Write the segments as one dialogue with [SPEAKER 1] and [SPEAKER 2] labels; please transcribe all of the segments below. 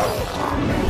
[SPEAKER 1] Oh,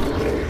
[SPEAKER 1] Sorry.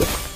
[SPEAKER 1] you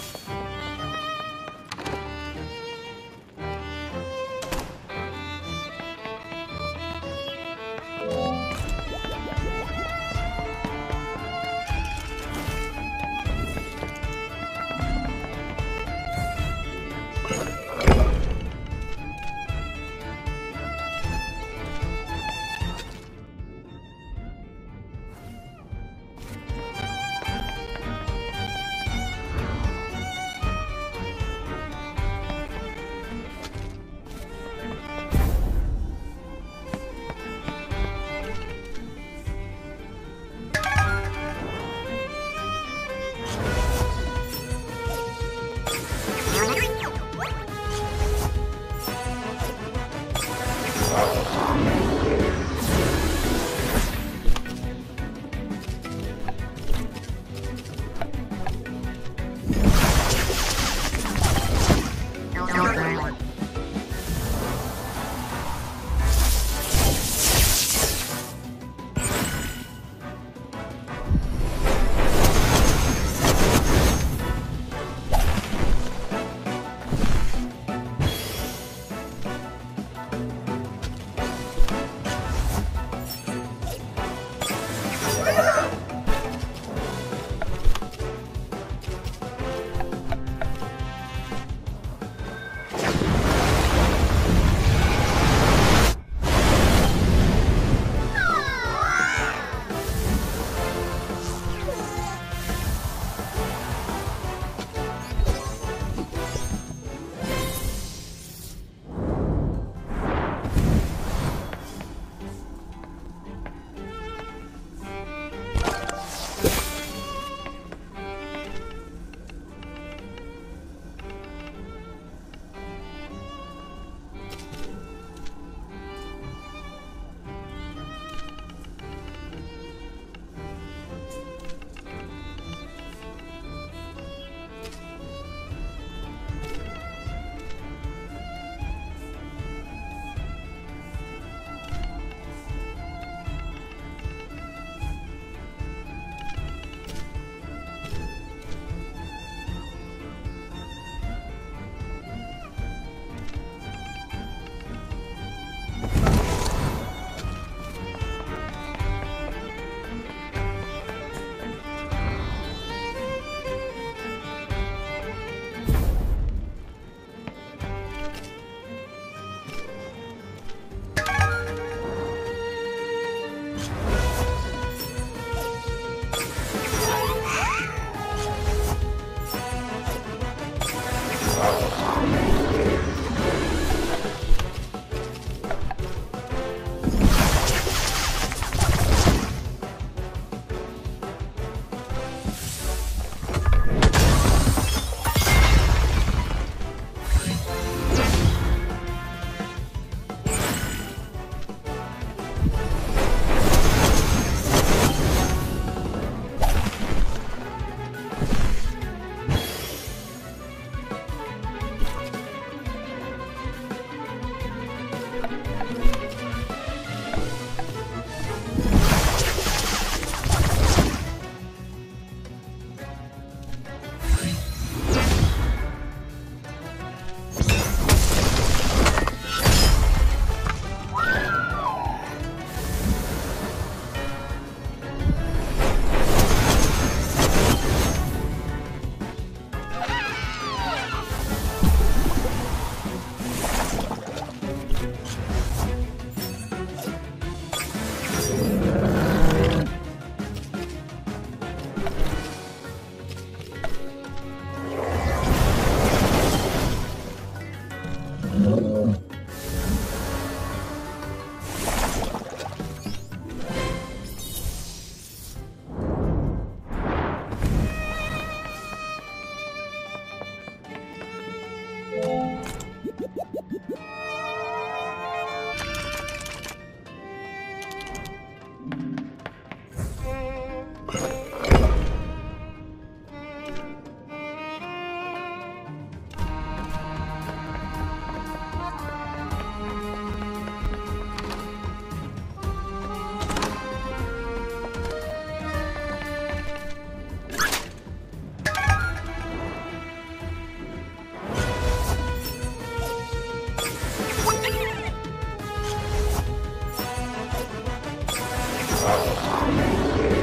[SPEAKER 1] あっ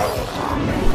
[SPEAKER 1] Oh,